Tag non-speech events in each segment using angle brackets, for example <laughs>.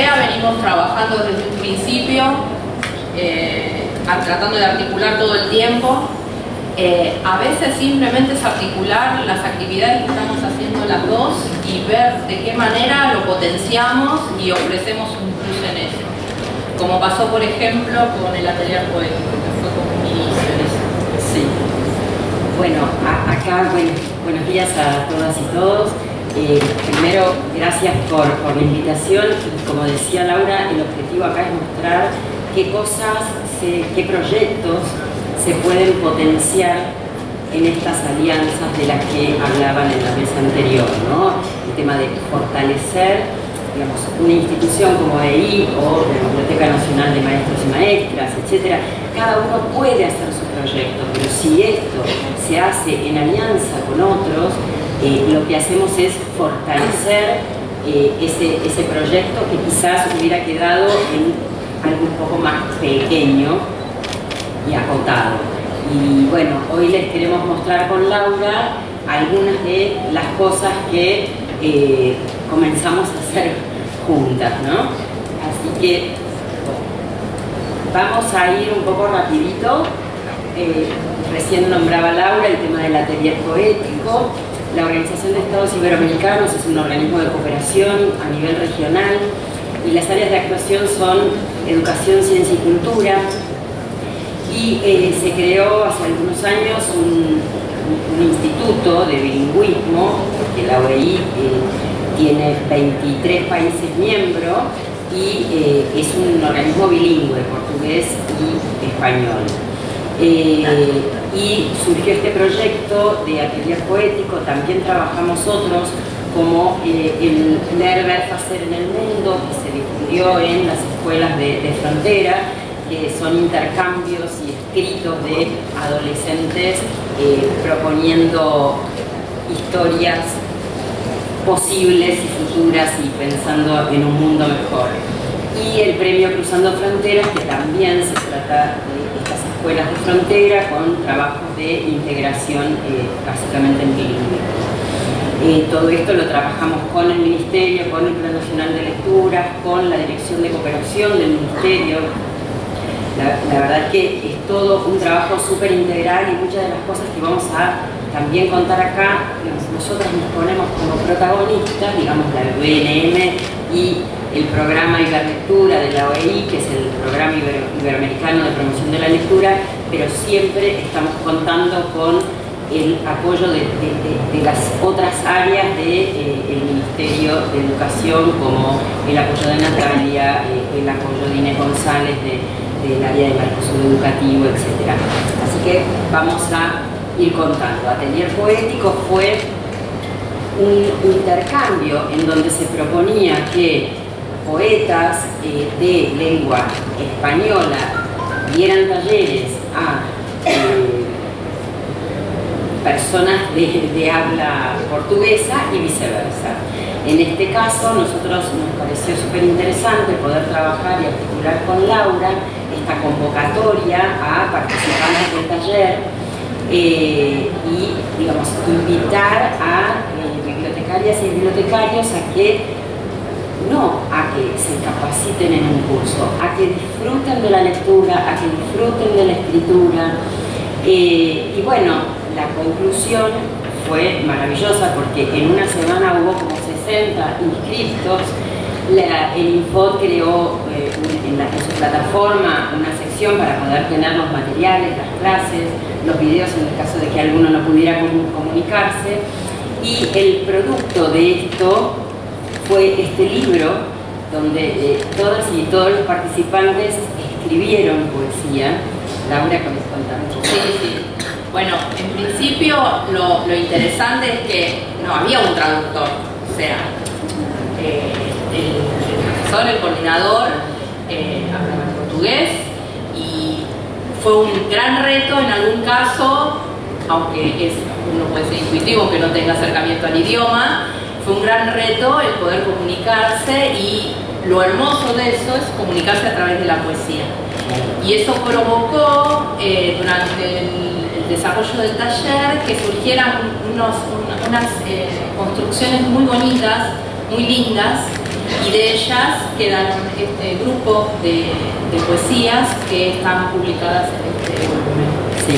Venimos trabajando desde un principio, eh, tratando de articular todo el tiempo. Eh, a veces simplemente es articular las actividades que estamos haciendo las dos y ver de qué manera lo potenciamos y ofrecemos un plus en eso. Como pasó, por ejemplo, con el atelier poético, que fue como un inicio en eso. Sí. Bueno, acá, buenos días a todas y todos. Eh, primero, gracias por, la invitación como decía Laura, el objetivo acá es mostrar qué cosas, qué proyectos se pueden potenciar en estas alianzas de las que hablaban en la mesa anterior, ¿no? El tema de fortalecer digamos, una institución como EI o la Biblioteca Nacional de Maestros y Maestras, etcétera, cada uno puede hacer su proyecto, pero si esto se hace en alianza con otros, eh, lo que hacemos es fortalecer eh, ese, proyecto que quizás hubiera quedado en algo un poco más pequeño y acotado. Y bueno, hoy les queremos mostrar con Laura algunas de las cosas que eh, comenzamos a hacer juntas, ¿no? Así que vamos a ir un poco rapidito. recién nombraba Laura el tema del atelier poético. La Organización de Estados Iberoamericanos es un organismo de cooperación a nivel regional y las áreas de actuación son educación, ciencia y cultura. Y eh, se creó hace algunos años un, instituto de bilingüismo, porque la OEI eh, tiene 23 países miembros y eh, es un organismo bilingüe, portugués y español y surgió este proyecto de atelier poético, también trabajamos otros como eh, el Leer, Ver, Hacer en el Mundo, que se difundió en las escuelas de, frontera, que son intercambios y escritos de adolescentes eh, proponiendo historias posibles y futuras y pensando en un mundo mejor. Y el premio Cruzando Fronteras, que también se trata de escuelas de frontera con trabajos de integración eh, básicamente en bilingüe. Eh, todo esto lo trabajamos con el Ministerio, con el Plan Nacional de Lecturas, con la Dirección de Cooperación del Ministerio. La, verdad es que es todo un trabajo súper integral y muchas de las cosas que vamos a también contar acá, nosotros nos ponemos como protagonistas, digamos la UNM y el programa Iberlectura de la OEI, que es el programa iberoamericano de promoción de la lectura, pero siempre estamos contando con el apoyo de, las otras áreas del de, eh, Ministerio de Educación, como el apoyo de Natalia, eh, el apoyo de Inés González del área de Mercosur Educativo, etc. Así que vamos a ir contando. Atelier Poético fue un intercambio en donde se proponía que poetas eh, de lengua española dieran talleres a eh, personas de, habla portuguesa y viceversa. En este caso, nosotros nos pareció súper interesante poder trabajar y articular con Laura esta convocatoria a participantes del taller eh, y, digamos, invitar a bibliotecarias y bibliotecarios a que no a que se capaciten en un curso, a que disfruten de la lectura, a que disfruten de la escritura. Eh, y bueno, la conclusión fue maravillosa porque en una semana hubo como 60 inscritos. el Infod creó eh, en, la, en su plataforma una sección para poder tener los materiales, las clases, los videos en el caso de que alguno no pudiera comunicarse. Y el producto de esto fue este libro donde eh, todas y todos los participantes escribieron poesía. Laura, contame Sí, sí. Bueno, en principio lo, interesante es que no había un traductor, o sea, eh, el, profesor, el coordinador, eh, hablaba portugués y fue un gran reto en algún caso, aunque es, uno puede ser intuitivo que no tenga acercamiento al idioma, fue un gran reto el poder comunicarse y lo hermoso de eso es comunicarse a través de la poesía. Y eso provocó eh, durante el, desarrollo del taller que surgieran unas eh, construcciones muy bonitas, muy lindas, y de ellas quedan este grupo de, poesías que están publicadas en este volumen. Sí,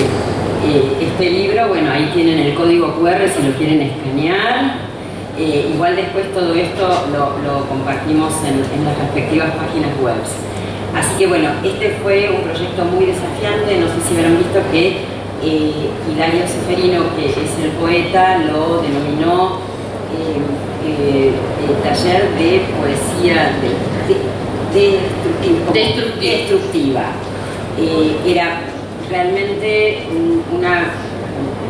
eh, este libro, bueno, ahí tienen el código QR si lo quieren escanear. Eh, igual después todo esto lo, compartimos en, en, las respectivas páginas web. Así que bueno, este fue un proyecto muy desafiante, no sé si habrán visto que eh, Hilario Seferino, que es el poeta, lo denominó eh, eh, el taller de poesía destructiva. era realmente una,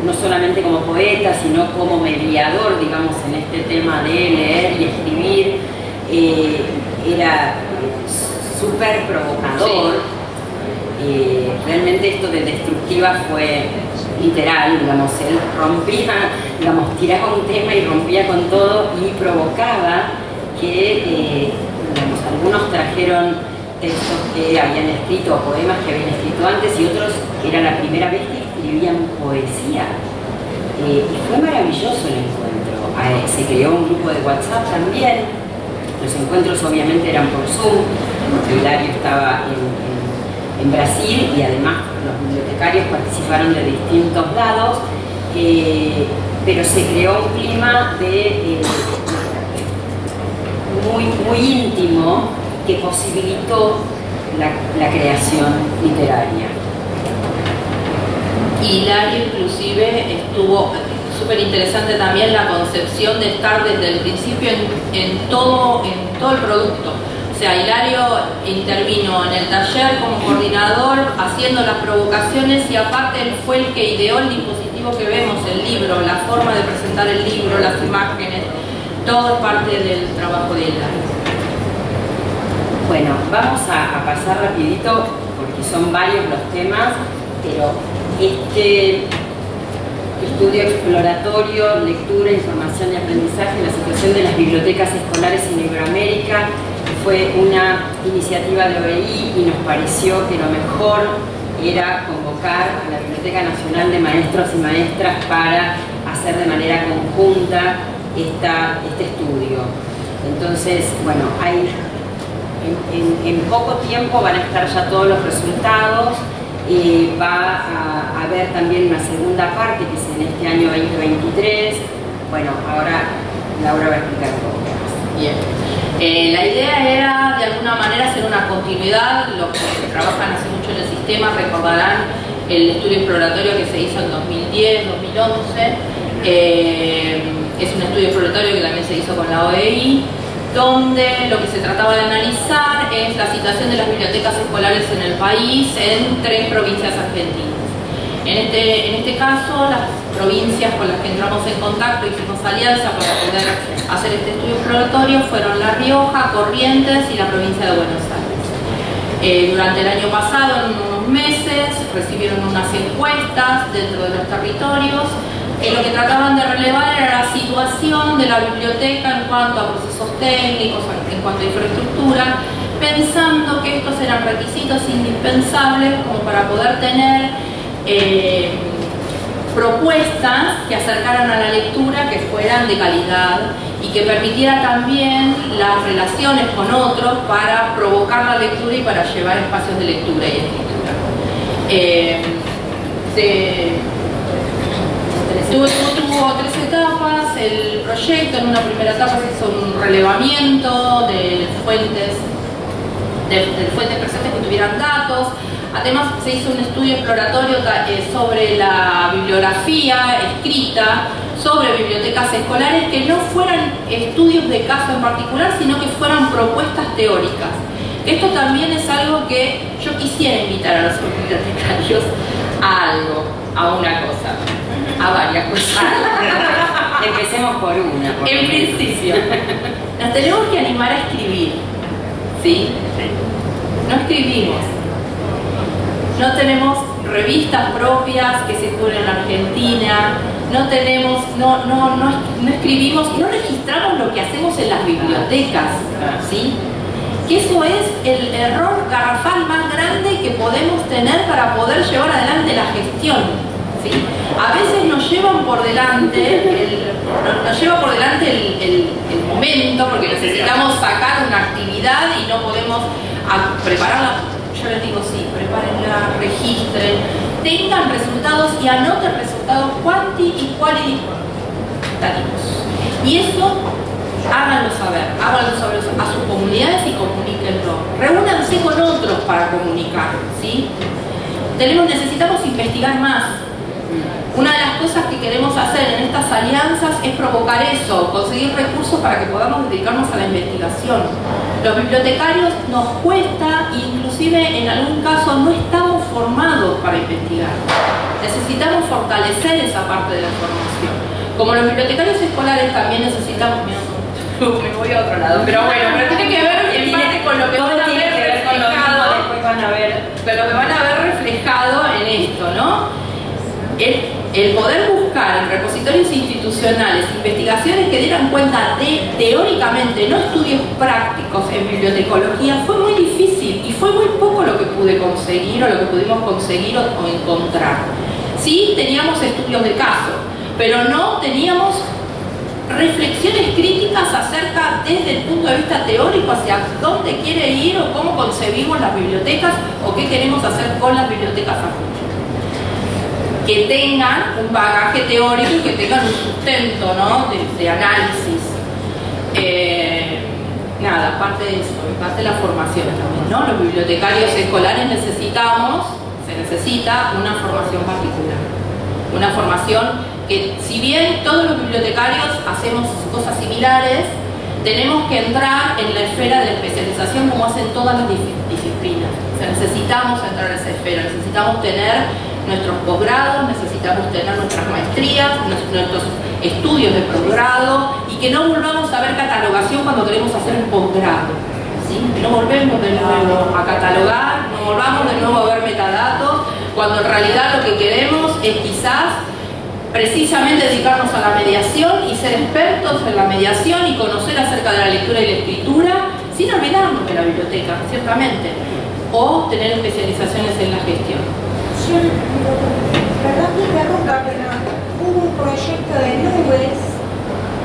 no solamente como poeta, sino como mediador, digamos, en este tema de leer y escribir, era súper provocador. Realmente esto de destructiva fue literal, digamos, él rompía, digamos, tiraba un tema y rompía con todo y provocaba que, eh, digamos, algunos trajeron textos que habían escrito, poemas que habían escrito antes y otros era la primera vez escribían poesía. Eh, y fue maravilloso el encuentro. Eh, se creó un grupo de WhatsApp también. Los encuentros obviamente eran por Zoom, porque Hilario estaba en Brasil y además los bibliotecarios participaron de distintos lados, eh, pero se creó un clima de, muy, muy íntimo que posibilitó la, creación literaria. Y Hilario inclusive estuvo súper interesante también la concepción de estar desde el principio en, todo, en todo el producto o sea, Hilario intervino en el taller como coordinador, haciendo las provocaciones y aparte él fue el que ideó el dispositivo que vemos, el libro, la forma de presentar el libro, las imágenes, todo es parte del trabajo de Hilario. Bueno, vamos a, pasar rapidito porque son varios los temas, pero este estudio exploratorio, lectura, información y aprendizaje, la situación de las bibliotecas escolares en Iberoamérica, fue una iniciativa de OEI y nos pareció que lo mejor era convocar a la Biblioteca Nacional de Maestros y Maestras para hacer de manera conjunta este estudio. Entonces, bueno, hay, en, poco tiempo van a estar ya todos los resultados, y va a, haber también una segunda parte que es en este año 2023. Bueno, ahora Laura va a explicar un poco más. Bien. Eh, la idea era de alguna manera hacer una continuidad, los que trabajan hace mucho en el sistema recordarán el estudio exploratorio que se hizo en 2010, 2011, eh, es un estudio exploratorio que también se hizo con la OEI, donde lo que se trataba de analizar es la situación de las bibliotecas escolares en el país en tres provincias argentinas. En este, en este caso, las provincias con las que entramos en contacto, y hicimos alianza para poder hacer este estudio exploratorio, fueron La Rioja, Corrientes y la provincia de Buenos Aires. Eh, durante el año pasado, en unos meses, recibieron unas encuestas dentro de los territorios que lo que trataban de relevar era la situación de la biblioteca en cuanto a procesos técnicos, en cuanto a infraestructura, pensando que estos eran requisitos indispensables como para poder tener eh, propuestas que acercaran a la lectura, que fueran de calidad y que permitiera también las relaciones con otros para provocar la lectura y para llevar espacios de lectura y escritura. Eh, tuvo, tres etapas, el proyecto en una primera etapa se hizo un relevamiento de fuentes, de, de fuentes presentes que tuvieran datos, Además se hizo un estudio exploratorio eh, sobre la bibliografía escrita sobre bibliotecas escolares que no fueran estudios de caso en particular, sino que fueran propuestas teóricas. Esto también es algo que yo quisiera invitar a los bibliotecarios a algo, a una cosa, a varias cosas. <laughs> Empecemos por una. en principio, nos tenemos que animar a escribir, ¿sí? No escribimos, no tenemos revistas propias que circulen en Argentina, no tenemos, no, no, no, escribimos, no registramos lo que hacemos en las bibliotecas, ¿sí? Que eso es el error garrafal más grande que podemos tener para poder llevar adelante la gestión. ¿sí? A veces nos llevan por delante, el, nos lleva por delante el, el, momento, porque necesitamos sacar una actividad y no podemos prepararla. Yo les digo, sí, prepárenla, registren, tengan resultados y anoten resultados cuanti y qualitativos. Y eso háganlo saber, háganlo saber a sus comunidades y comuníquenlo. Reúnanse con otros para comunicar, ¿sí? Tenemos, necesitamos investigar más. Una de las cosas que queremos hacer en estas alianzas es provocar eso, conseguir recursos para que podamos dedicarnos a la investigación. Los bibliotecarios nos cuesta, inclusive en algún caso no estamos formados para investigar. Necesitamos fortalecer esa parte de la formación. Como los bibliotecarios escolares también necesitamos, <laughs> me voy a otro lado, pero bueno, pero tiene que ver en parte con lo que van a ver reflejado, pero lo que van a ver reflejado en esto, ¿no? El, poder buscar en repositorios institucionales investigaciones que dieran cuenta de, teóricamente, no estudios prácticos en bibliotecología, fue muy difícil y fue muy poco lo que pude conseguir o lo que pudimos conseguir o, encontrar. Sí teníamos estudios de caso, pero no teníamos reflexiones críticas acerca desde el punto de vista teórico hacia dónde quiere ir o cómo concebimos las bibliotecas o qué queremos hacer con las bibliotecas a. Que tengan un bagaje teórico y que tengan un sustento ¿no? de, análisis. Eh, nada, aparte de eso, parte de la formación también, ¿no? Los bibliotecarios escolares necesitamos, se necesita una formación particular. Una formación que si bien todos los bibliotecarios hacemos cosas similares, tenemos que entrar en la esfera de especialización como hacen todas las disciplinas. necesitamos entrar en esa esfera, necesitamos tener nuestros posgrados, necesitamos tener nuestras maestrías, nuestros estudios de posgrado y que no volvamos a ver catalogación cuando queremos hacer un posgrado. ¿sí? No volvemos de nuevo a catalogar, no volvamos de nuevo a ver metadatos, cuando en realidad lo que queremos es quizás precisamente dedicarnos a la mediación y ser expertos en la mediación y conocer acerca de la lectura y la escritura sin olvidarnos de la biblioteca, ciertamente, o tener especializaciones en la gestión. Perdón que interrumpa, pero hubo un proyecto de nubes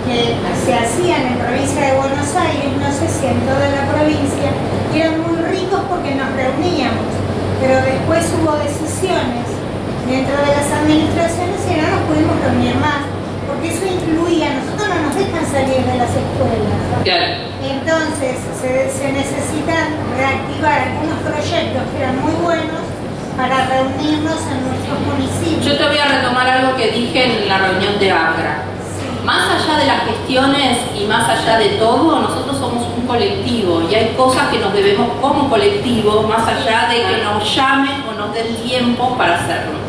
que se hacían en provincia de Buenos Aires, no sé si en toda la provincia, y eran muy ricos porque nos reuníamos, pero después hubo decisiones dentro de las administraciones y no nos pudimos reunir más, porque eso incluía, nosotros no nos dejan salir de las escuelas. Entonces se, se necesitan reactivar algunos proyectos que eran muy buenos para reunirnos en nuestros municipios. Yo te voy a retomar algo que dije en la reunión de ACRA. Más allá de las gestiones y más allá de todo, nosotros somos un colectivo y hay cosas que nos debemos como colectivo, más allá de que nos llamen o nos den tiempo para hacerlo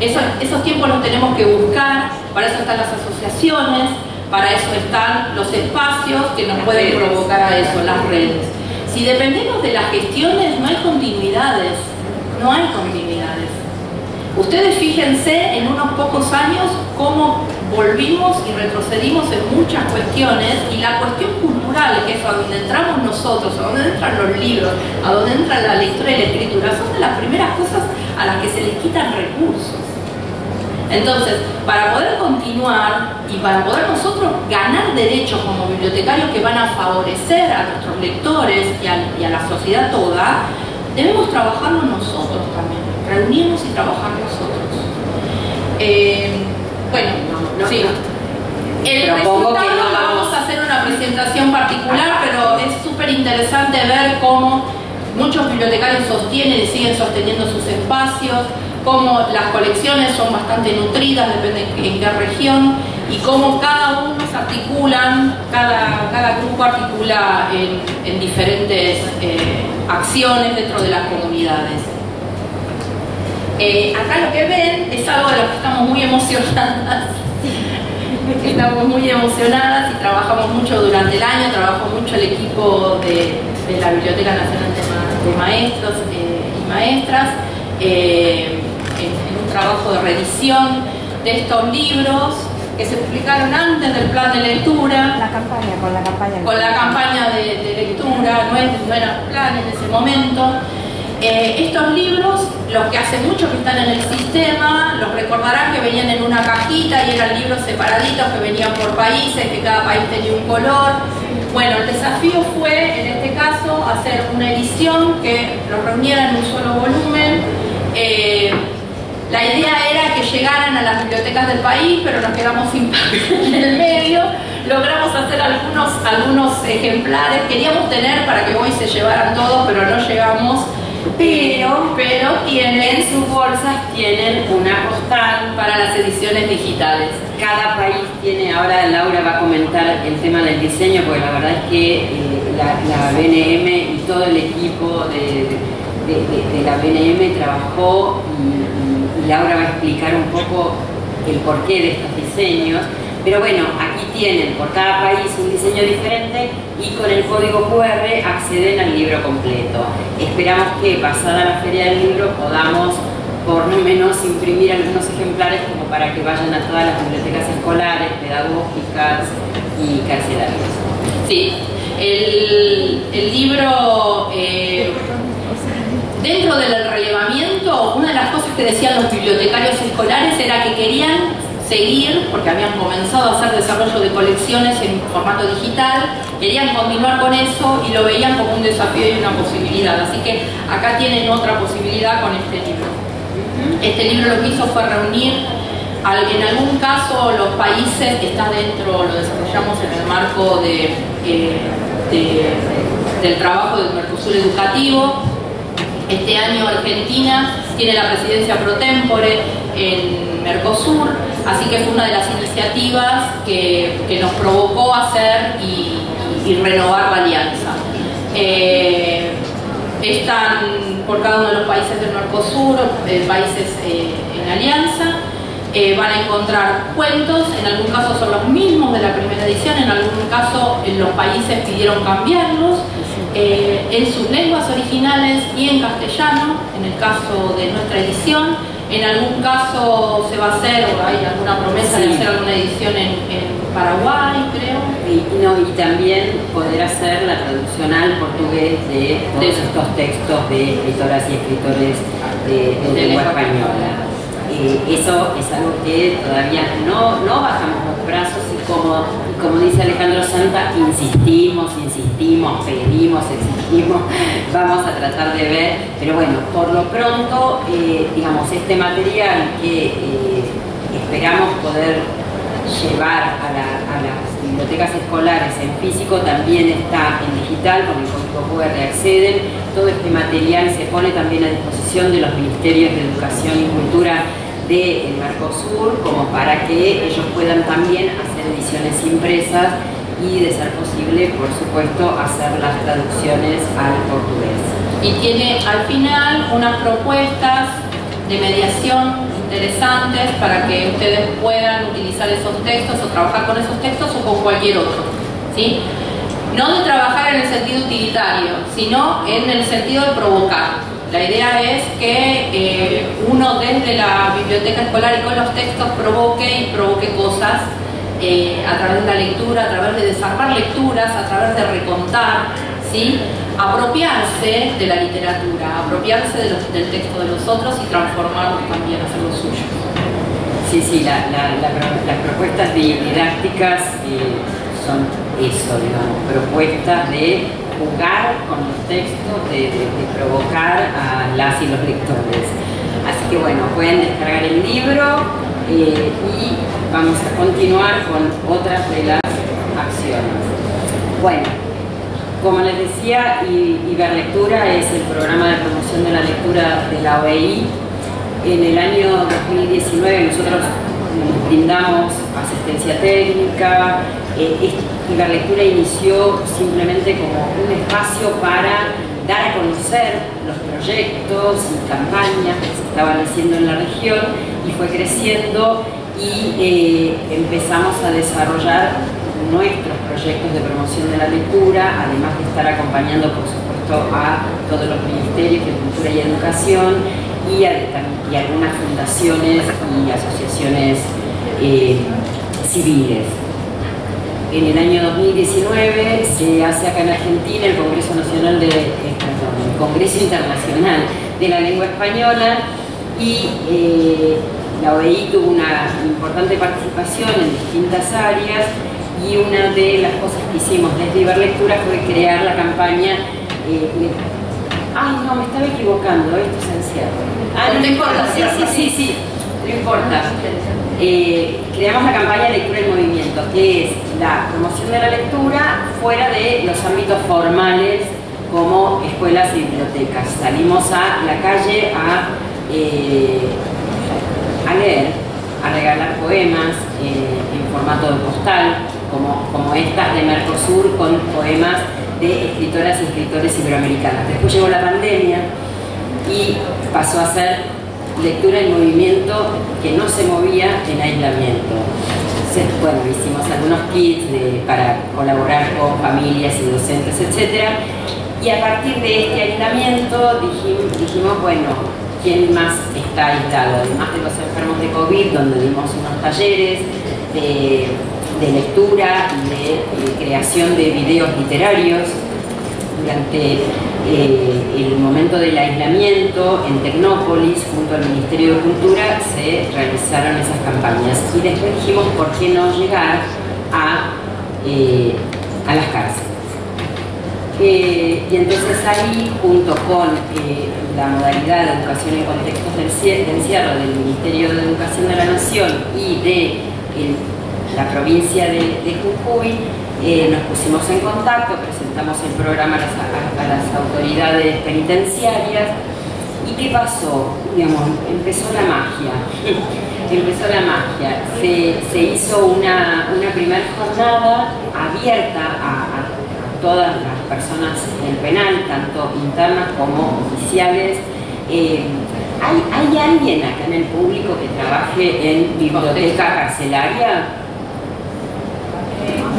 esos tiempos los tenemos que buscar, para eso están las asociaciones, para eso están los espacios que nos pueden provocar a eso, las redes. Si dependemos de las gestiones, no hay continuidades, no hay continuidades. Ustedes fíjense en unos pocos años cómo volvimos y retrocedimos en muchas cuestiones y la cuestión cultural, que es a donde entramos nosotros, a donde entran los libros, a donde entra la lectura y la escritura, son de las primeras cosas a las que se les quitan recursos. Entonces, para poder continuar y para poder nosotros ganar derechos como bibliotecarios que van a favorecer a nuestros lectores y a, la sociedad toda, debemos trabajarlo nosotros también, reunirnos y trabajar nosotros. Eh, bueno, sí. El resultado, vamos a hacer una presentación particular, pero es súper interesante ver cómo muchos bibliotecarios sostienen y siguen sosteniendo sus espacios, cómo las colecciones son bastante nutridas, depende en qué región, y cómo cada uno se articulan, cada, cada grupo articula en, diferentes eh, acciones dentro de las comunidades. Eh, acá lo que ven es algo de lo que estamos muy emocionadas. <laughs> Estamos muy emocionadas y trabajamos mucho durante el año, trabajó mucho el equipo de, la Biblioteca Nacional de, Maestros eh, y Maestras en, un trabajo de revisión de estos libros que se publicaron antes del plan de lectura. La campaña, con la campaña. Con la campaña de, lectura, no, era plan en ese momento. Eh, estos libros, los que hace mucho que están en el sistema, los recordarán que venían en una cajita y eran libros separaditos que venían por países, que cada país tenía un color. Bueno, el desafío fue, en este caso, hacer una edición que lo reuniera en un solo volumen. Eh, la idea era que llegaran a las bibliotecas del país, pero nos quedamos sin <laughs> en el medio. Logramos hacer algunos, algunos ejemplares. Queríamos tener para que hoy se llevaran todos, pero no llegamos. Pero, pero tienen en sus bolsas tienen una postal para las ediciones digitales. Cada país tiene, ahora Laura va a comentar el tema del diseño, porque la verdad es que eh, la, BNM y todo el equipo de, la BNM trabajó Laura va a explicar un poco el porqué de estos diseños. Pero bueno, aquí tienen por cada país un diseño diferente y con el código QR acceden al libro completo. Esperamos que pasada la feria del libro podamos por lo menos imprimir algunos ejemplares como para que vayan a todas las bibliotecas escolares, pedagógicas y carcelarias. Sí, el, libro, eh, dentro del relevamiento, una de las cosas que decían los bibliotecarios escolares era que querían seguir, porque habían comenzado a hacer desarrollo de colecciones en formato digital, querían continuar con eso y lo veían como un desafío y una posibilidad. Así que acá tienen otra posibilidad con este libro. Este libro lo que hizo fue reunir, en algún caso los países, que está dentro, lo desarrollamos en el marco de, eh, del trabajo del Mercosur Educativo. Este año Argentina tiene la presidencia pro tempore en Mercosur, Así que fue una de las iniciativas que, nos provocó hacer y, renovar la alianza. Eh, están por cada uno de los países del Mercosur, eh, países eh, en alianza, van a encontrar cuentos, en algún caso son los mismos de la primera edición, en algún caso los países pidieron cambiarlos, en sus lenguas originales y en castellano, en el caso de nuestra edición, en algún caso se va a hacer, o hay alguna promesa de hacer alguna edición en, Paraguay, creo. Y, no, y también poder hacer la traducción al portugués de todos estos textos de escritoras y escritores de, lengua española. Eh, eso es algo que todavía no, no bajamos los brazos y como, como dice Alejandro Santa, insistimos, insistimos, pedimos, exigimos, <laughs> vamos a tratar de ver, pero bueno, por lo pronto, eh, digamos, este material que eh, esperamos poder llevar a, las bibliotecas escolares en físico también está en digital, con el código QR acceden. Todo este material se pone también a disposición de los Ministerios de Educación y Cultura del Mercosur, como para que ellos puedan también hacer ediciones impresas y, de ser posible, por supuesto, hacer las traducciones al portugués. Y tiene al final unas propuestas de mediación interesantes para que ustedes puedan utilizar esos textos o trabajar con esos textos o con cualquier otro. ¿sí? No de trabajar en el sentido utilitario, sino en el sentido de provocar. La idea es que eh, uno desde la biblioteca escolar y con los textos provoque y provoque cosas eh, a través de la lectura, a través de desarmar lecturas, a través de recontar, ¿sí? apropiarse de la literatura, apropiarse del texto de los otros y transformarlo también, hacerlo suyo. Sí, sí, las propuestas didácticas eh, son eso, digamos, propuestas de jugar con los textos, de, provocar a las y los lectores. Así que bueno, pueden descargar el libro eh, y vamos a continuar con otras de las acciones. Bueno, como les decía, Iberlectura es el programa de promoción de la lectura de la OEI. En el año 2019 nosotros brindamos asistencia técnica, eh, y la lectura inició simplemente como un espacio para dar a conocer los proyectos y campañas que se estaban haciendo en la región y fue creciendo y eh, empezamos a desarrollar nuestros proyectos de promoción de la lectura, además de estar acompañando por supuesto a todos los ministerios de Cultura y Educación y, algunas fundaciones y asociaciones eh, civiles. En el año 2019 se hace acá en Argentina el Congreso Nacional de, eh, el Congreso Internacional de la Lengua Española y la OEI tuvo una importante participación en distintas áreas y una de las cosas que hicimos desde Iberlectura fue crear la campaña eh, Ay, no, me estaba equivocando, esto es encierro. Ah, no importa, sí, sí, sí, sí, no importa. Eh, creamos la campaña Lectura en Movimiento, que es la promoción de la lectura fuera de los ámbitos formales como escuelas y bibliotecas. Salimos a la calle a, eh, a leer, a regalar poemas eh, en formato de postal, como, como estas de Mercosur, con poemas de escritoras y escritores iberoamericanas. Después llegó la pandemia y pasó a ser lectura en movimiento que no se movía en aislamiento. bueno, hicimos algunos kits para colaborar con familias y docentes, etc. Y a partir de este aislamiento dijimos, bueno, ¿quién más está aislado? Además de los enfermos de COVID, donde dimos unos talleres de, lectura y de, de creación de videos literarios durante eh, el momento del aislamiento en Tecnópolis, junto al Ministerio de Cultura, se realizaron esas campañas. Y después dijimos, ¿por qué no llegar a, eh, a las cárceles? Eh, y entonces ahí, junto con la modalidad de educación en contextos de encierro del Ministerio de Educación de la Nación y de la provincia de, de Jujuy, nos pusimos en contacto, presentamos el programa a las, autoridades penitenciarias. ¿Y qué pasó? Digamos, empezó la magia. <laughs> empezó la magia. Se, hizo una, primera jornada abierta a, todas las personas del penal, tanto internas como oficiales. Eh, ¿hay, ¿Hay alguien acá en el público que trabaje en biblioteca carcelaria?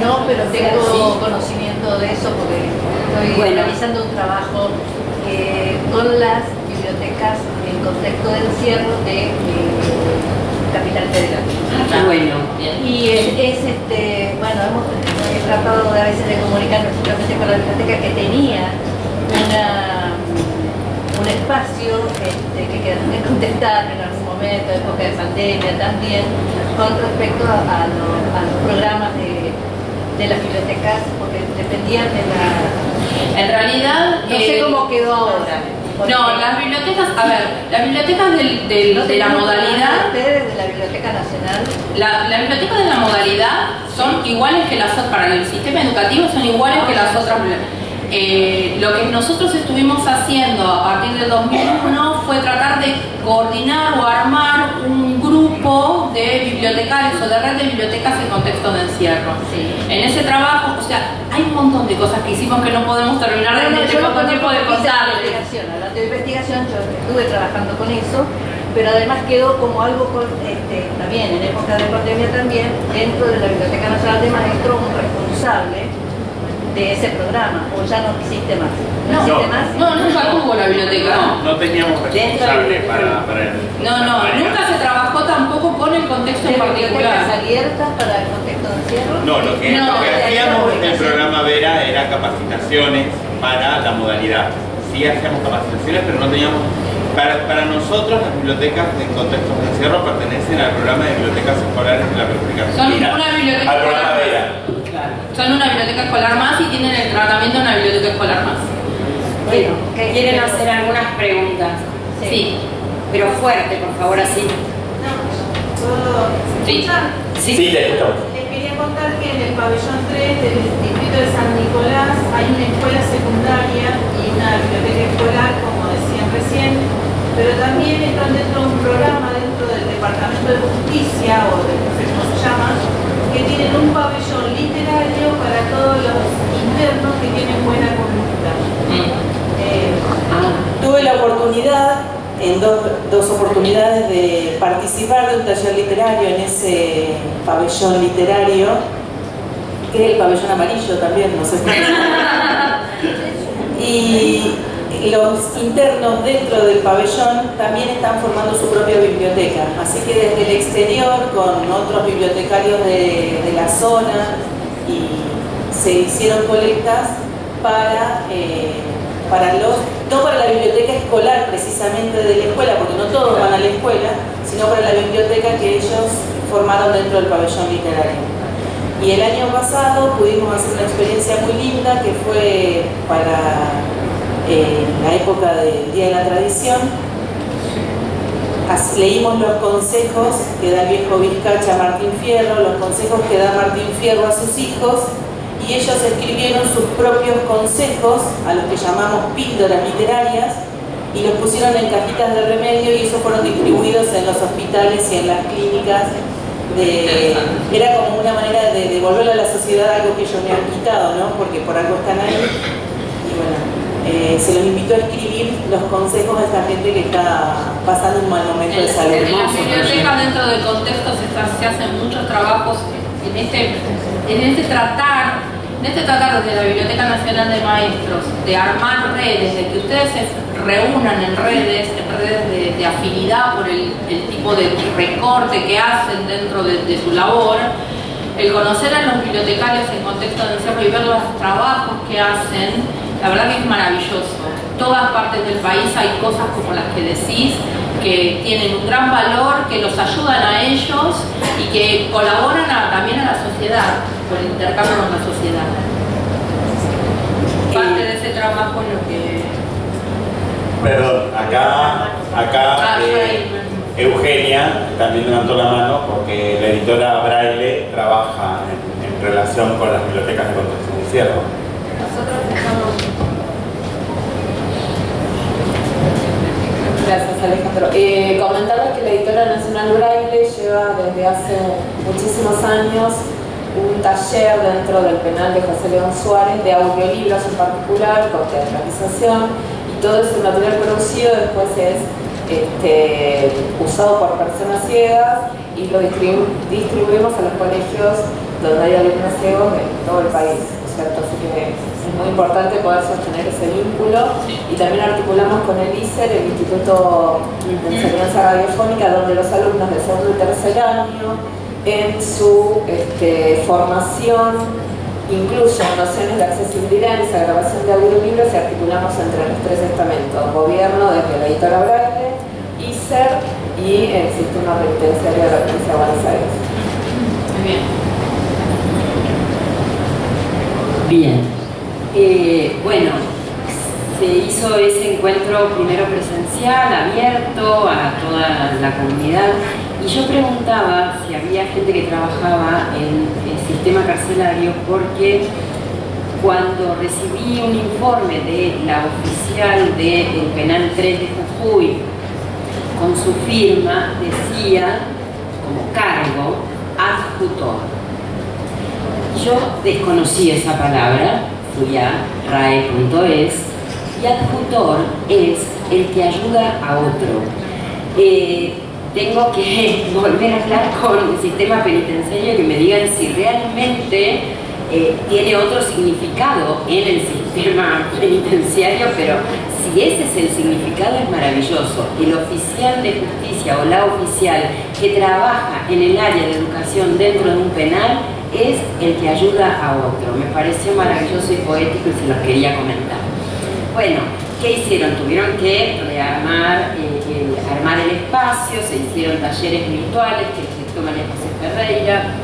No, pero tengo conocimiento de eso porque estoy realizando un trabajo eh, con las bibliotecas en contexto de encierro de eh, Capital Federal. Ah, bueno. Y es, este, bueno, hemos tratado de a veces de comunicarnos simplemente con la biblioteca que tenía una, un espacio este, que quedaron de contestar en algún momento, época de pandemia también, con respecto a los programas de de las bibliotecas porque dependían de la... En realidad... No sé eh, cómo quedó ahora. No, las bibliotecas, a ver, las bibliotecas del, de la modalidad... Ustedes de la Biblioteca Nacional? La, las bibliotecas de la modalidad son iguales que las otras, para el sistema educativo son iguales que las otras eh, lo que nosotros estuvimos haciendo a partir del 2001 fue tratar de coordinar o armar un grupo de bibliotecarios o de red de bibliotecas en contexto de encierro. En ese trabajo, o sea, hay un montón de cosas que hicimos que no podemos terminar en este poco tiempo de contar. Hablando de investigación, yo estuve trabajando con eso, pero además quedó como algo este, también en época de pandemia también dentro de la Biblioteca Nacional de Maestros un responsable de ese programa o ya no existe más? ¿No, existe más? No, nunca tuvo la biblioteca. No, no teníamos responsable para, para el, No, no, nunca se trabajó tampoco con el contexto en particular. abiertas para el contexto de encierro? No, lo que, lo que hacíamos en el programa Vera era capacitaciones para la modalidad. Sí hacíamos capacitaciones, pero no teníamos para, para, nosotros las bibliotecas en contexto de encierro pertenecen al programa de bibliotecas escolares de la República Argentina. Son una biblioteca al programa Vera. Son una biblioteca escolar más y tienen el tratamiento de una biblioteca escolar más. Bueno, ¿quieren hacer algunas preguntas? Sí. Pero fuerte, por favor, así. ¿Puedo sí. Sí, sí Les quería contar que en el pabellón 3 del distrito de San Nicolás hay una escuela secundaria y una biblioteca escolar, como decían recién, pero también están dentro de un programa dentro del Departamento de Justicia, o de no sé cómo se llama, que tienen un pabellón literario para todos los internos que tienen buena conducta. Mm. Eh, tuve la oportunidad, en dos, oportunidades, de participar de un taller literario en ese pabellón literario, que es el pabellón amarillo también, no sé. <laughs> y los internos dentro del pabellón también están formando su propia biblioteca, así que desde el exterior con otros bibliotecarios de, la zona y se hicieron colectas para, eh, para los, no para la biblioteca escolar precisamente de la escuela, porque no todos van a la escuela, sino para la biblioteca que ellos formaron dentro del pabellón literario. Y el año pasado pudimos hacer una experiencia muy linda que fue para eh, la época del Día de la Tradición. leímos los consejos que da el viejo Vizcacha Martín Fierro, los consejos que da Martín Fierro a sus hijos y ellos escribieron sus propios consejos, a los que llamamos píldoras literarias, y los pusieron en cajitas de remedio y esos fueron distribuidos en los hospitales y en las clínicas. era como una manera de devolverle a la sociedad algo que ellos me han quitado, ¿no? porque por algo están ahí. Y bueno, eh, se los invitó a escribir los consejos a esta gente que está pasando un mal momento de salud. En la biblioteca, dentro del contexto, se, hacen muchos trabajos en este, en este tratar en este tratar desde la Biblioteca Nacional de Maestros, de armar redes, de que ustedes se reúnan en redes, en redes de, afinidad por el, tipo de recorte que hacen dentro de, su labor, el conocer a los bibliotecarios en contexto de encierro y ver los trabajos que hacen, la verdad que es maravilloso. En todas partes del país hay cosas como las que decís, que tienen un gran valor, que los ayudan a ellos y que colaboran también a la sociedad, por el intercambio con la sociedad. Parte de ese trabajo es lo que... Perdón, acá, acá ah, eh, Eugenia también levantó la mano porque la editora Braille trabaja en, relación con las bibliotecas de contexto de encierro. Nosotros estamos Gracias Alejandro. Eh, comentarles que la Editora Nacional Braille lleva desde hace muchísimos años un taller dentro del penal de José León Suárez de audiolibros en particular, con teatralización, y todo ese material producido después es este, usado por personas ciegas y lo distribuimos a los colegios donde hay alumnos ciegos de todo el país, ¿cierto? Así que muy importante poder sostener ese vínculo y también articulamos con el ICER, el Instituto de Enseñanza Radiofónica, donde los alumnos de segundo y tercer año en su este, formación incluyen nociones de accesibilidad en esa grabación de audiolibros y articulamos entre los tres estamentos, gobierno desde la editora Braille, ICER y el sistema penitenciario de la provincia de Buenos Aires. Muy bien. Bien. Eh, bueno, se hizo ese encuentro primero presencial, abierto a toda la comunidad y yo preguntaba si había gente que trabajaba en el sistema carcelario porque cuando recibí un informe de la oficial del Penal 3 de Jujuy con su firma decía como cargo adjutor. Yo desconocí esa palabra rae.es y adjutor es el que ayuda a otro. Eh, tengo que <laughs> volver a hablar con el sistema penitenciario que me digan si realmente eh, tiene otro significado en el sistema <laughs> penitenciario, pero si ese es el significado es maravilloso. El oficial de justicia o la oficial que trabaja en el área de educación dentro de un penal es el que ayuda a otro. Me pareció maravilloso y poético y se los quería comentar. Bueno, ¿qué hicieron? Tuvieron que rearmar, eh, armar el espacio, se hicieron talleres virtuales que dictó María José Ferreira.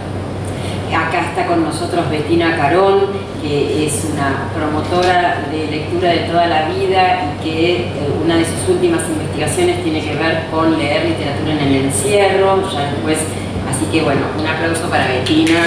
Acá está con nosotros Bettina Carón, que es una promotora de lectura de toda la vida y que eh, una de sus últimas investigaciones tiene que ver con leer literatura en el encierro. Ya después Así que bueno, un aplauso para Bettina.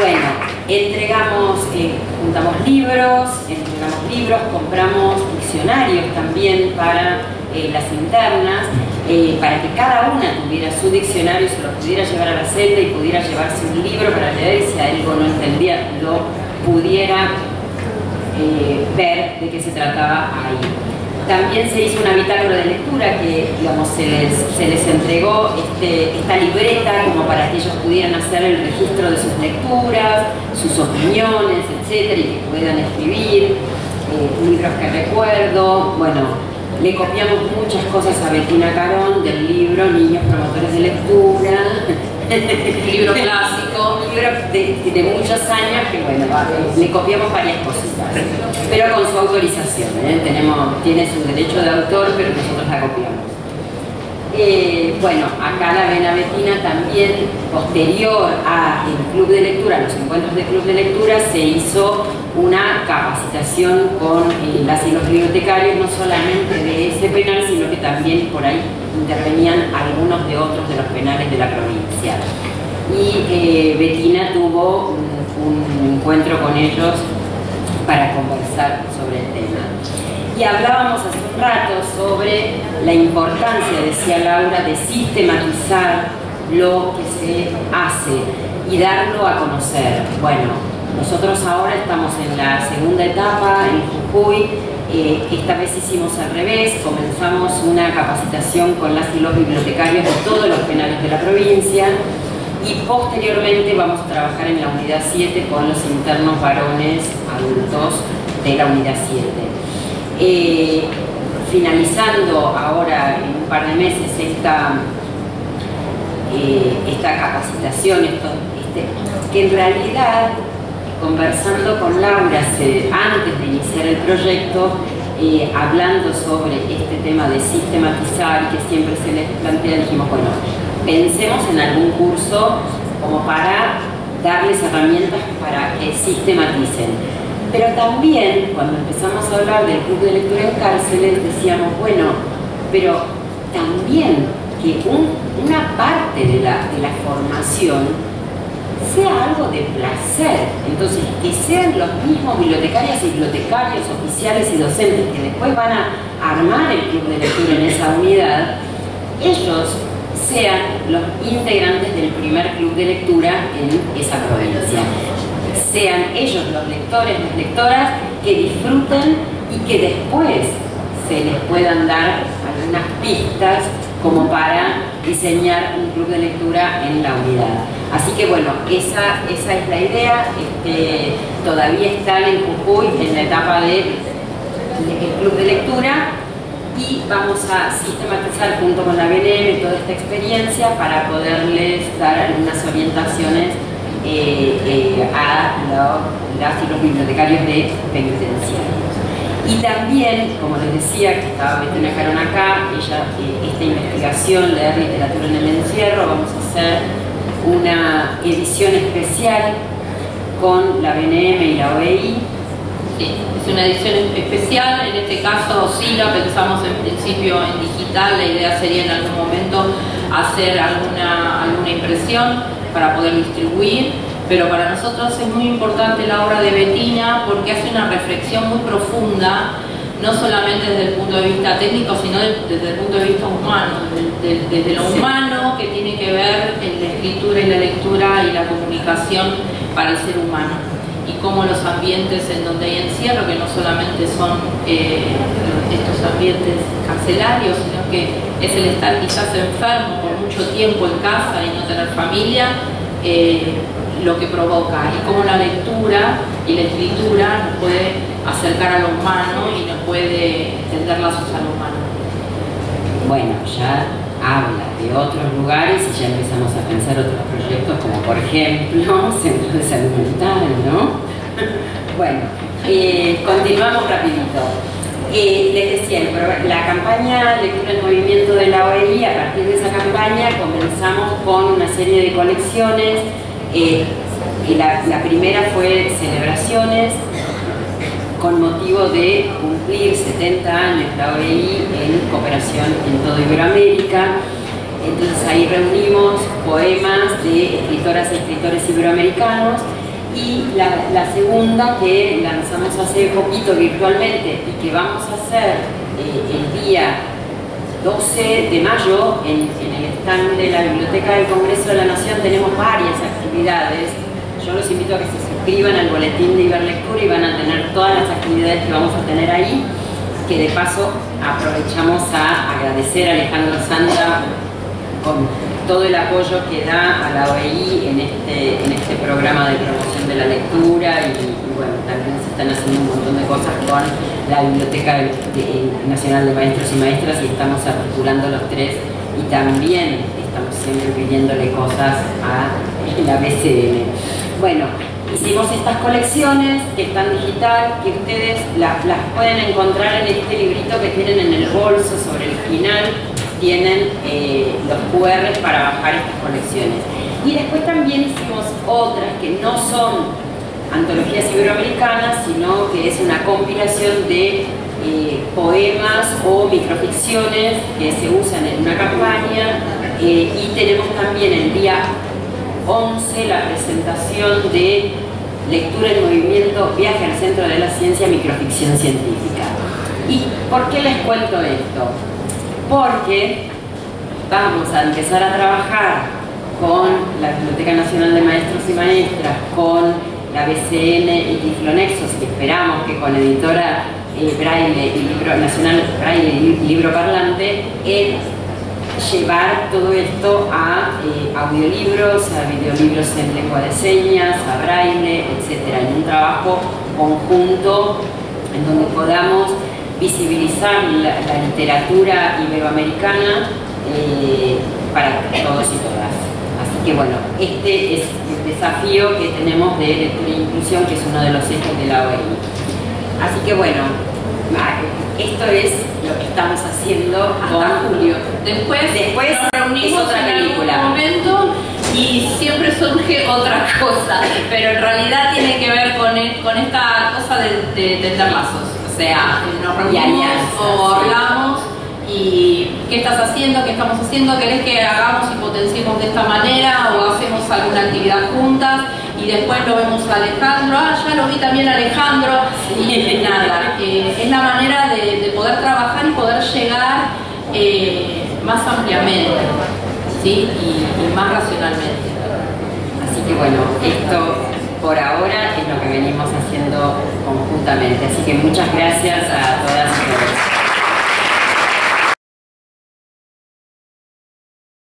Bueno, entregamos, eh, juntamos libros, entregamos libros, compramos diccionarios también para eh, las internas, eh, para que cada una tuviera su diccionario, se lo pudiera llevar a la celda y pudiera llevarse un libro para leer y si algo no entendía lo pudiera ver de qué se trataba ahí. También se hizo una bitácora de lectura que digamos, se, les, entregó este, esta libreta como para que ellos pudieran hacer el registro de sus lecturas, sus opiniones, etcétera, y que puedan escribir, eh, libros que recuerdo. Bueno, le copiamos muchas cosas a Bettina Carón del libro Niños Promotores de Lectura, <laughs> libro clásico, libro de, muchos años que bueno, le copiamos varias cositas, pero con su autorización, ¿eh? Tenemos, tiene su derecho de autor, pero nosotros la copiamos. Eh, bueno, acá la Vena Betina también, posterior al club de lectura, a los encuentros de club de lectura, se hizo una capacitación con eh, las y los bibliotecarios, no solamente de ese penal, sino que también por ahí intervenían algunos de otros de los penales de la provincia. Y eh, Betina tuvo un encuentro con ellos para conversar sobre el tema. Y hablábamos hace un rato sobre la importancia, decía Laura, de sistematizar lo que se hace y darlo a conocer. Bueno, nosotros ahora estamos en la segunda etapa en Jujuy, eh, esta vez hicimos al revés, comenzamos una capacitación con las y los bibliotecarios de todos los penales de la provincia y posteriormente vamos a trabajar en la unidad 7 con los internos varones adultos de la unidad 7. Eh, finalizando ahora en un par de meses esta, eh, esta capacitación, este, que en realidad, conversando con Laura antes de iniciar el proyecto, eh, hablando sobre este tema de sistematizar que siempre se les plantea, dijimos, bueno, pensemos en algún curso como para darles herramientas para que sistematicen. Pero también, cuando empezamos a hablar del club de lectura en cárceles, decíamos, bueno, pero también que una parte de la, de la formación sea algo de placer. Entonces, que sean los mismos bibliotecarias y bibliotecarios, oficiales y docentes que después van a armar el club de lectura en esa unidad, ellos sean los integrantes del primer club de lectura en esa provincia. Sean ellos los lectores, las lectoras que disfruten y que después se les puedan dar algunas pistas como para diseñar un club de lectura en la unidad. Así que bueno, esa, esa es la idea. Este, todavía están en Jujuy en la etapa de, de club de lectura y vamos a sistematizar junto con la BNM toda esta experiencia para poderles dar algunas orientaciones eh, eh, a las y los bibliotecarios de penitenciarios. Y también, como les decía, que estaba Bettina Carón acá, eh, esta investigación, leer literatura en el encierro, vamos a hacer una edición especial con la BNM y la OEI es una edición especial, en este caso sí la pensamos en principio en digital, la idea sería en algún momento hacer alguna, alguna impresión para poder distribuir, pero para nosotros es muy importante la obra de Betina porque hace una reflexión muy profunda, no solamente desde el punto de vista técnico, sino desde el punto de vista humano, desde, desde lo humano que tiene que ver en la escritura y la lectura y la comunicación para el ser humano. Y cómo los ambientes en donde hay encierro, que no solamente son eh, estos ambientes carcelarios, sino que es el estar quizás enfermo por mucho tiempo en casa y no tener familia, eh, lo que provoca y cómo la lectura y la escritura nos puede acercar a lo humano y nos puede extender lazos a lo humano. Bueno, ya habla de otros lugares y ya empezamos a pensar otros proyectos como por ejemplo <laughs> Centro de Salud Mental, ¿no? <laughs> bueno, eh, continuamos rapidito. Eh, les decía, la campaña Lectura en Movimiento de la OEI, a partir de esa campaña comenzamos con una serie de colecciones. Eh, la, primera fue celebraciones con motivo de cumplir 70 años la OEI en cooperación en toda Iberoamérica. Entonces ahí reunimos poemas de escritoras y escritores iberoamericanos y la, segunda que lanzamos hace poquito virtualmente y que vamos a hacer eh, el día 12 de mayo en, en el de la Biblioteca del Congreso de la Nación tenemos varias actividades. Yo los invito a que se suscriban al boletín de Iberlectura y van a tener todas las actividades que vamos a tener ahí, que de paso aprovechamos a agradecer a Alejandro Santa con todo el apoyo que da a la OEI en este, en este programa de promoción de la lectura y, bueno, también se están haciendo un montón de cosas con la Biblioteca Nacional de Maestros y Maestras y estamos articulando los tres y también estamos siempre pidiéndole cosas a <laughs> la BCN. Bueno, hicimos estas colecciones que están digital, que ustedes las pueden encontrar en este librito que tienen en el bolso sobre el final tienen eh, los QR para bajar estas colecciones. Y después también hicimos otras que no son antologías iberoamericanas, sino que es una compilación de eh, poemas o microficciones que se usan en una campaña eh, y tenemos también el día 11 la presentación de lectura en movimiento, viaje al centro de la ciencia, microficción científica. ¿Y por qué les cuento esto? Porque vamos a empezar a trabajar con la Biblioteca Nacional de Maestros y Maestras, con la BCN y Tiflonexos, que esperamos que con editora eh, Braille y Libro Nacional Braille y Libro Parlante, en llevar todo esto a eh, audiolibros, a videolibros en lengua de señas, a braille, etcétera, en un trabajo conjunto en donde podamos visibilizar la, literatura iberoamericana eh, para todos y todas. Así que bueno, este es el desafío que tenemos de lectura e inclusión, que es uno de los ejes de la OEI. Así que bueno, esto es lo que estamos haciendo hasta julio. Después, Después nos reunimos otra en algún película. momento y siempre surge <laughs> otra cosa, pero en realidad tiene que ver con, e- con esta cosa de, de tender lazos. O sea, nos reunimos o hablamos y qué estás haciendo, qué estamos haciendo, querés que hagamos y potenciemos de esta manera o hacemos alguna actividad juntas y después lo vemos a Alejandro, ah, ya lo vi también a Alejandro <laughs> y nada, eh, es la manera de, de poder trabajar y poder llegar eh, más ampliamente ¿sí? y, y más racionalmente. Así que bueno, esto por ahora es lo que venimos haciendo conjuntamente. Así que muchas gracias a todas y todos.